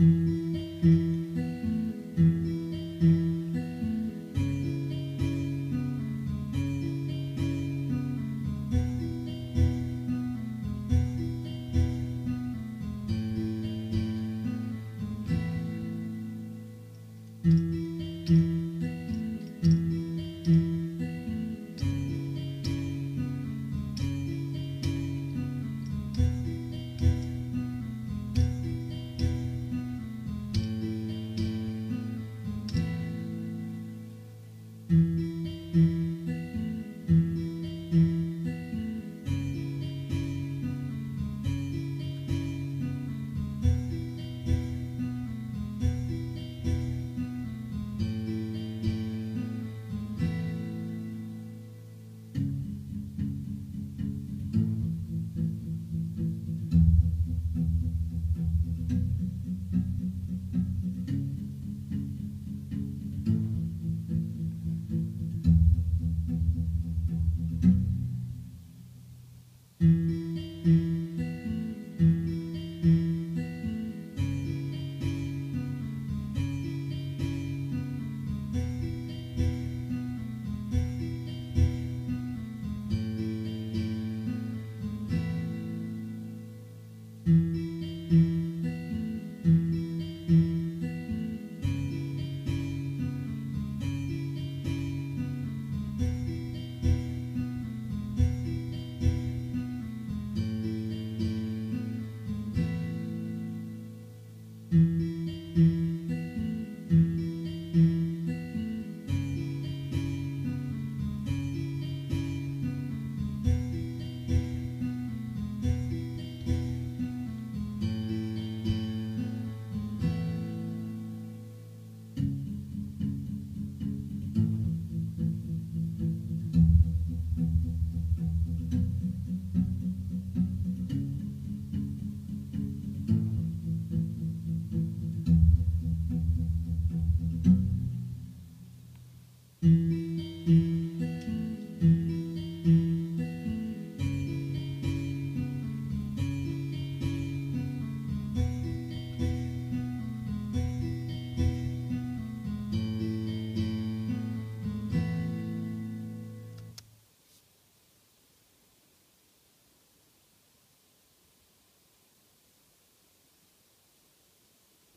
Mm-hmm. Mm-hmm.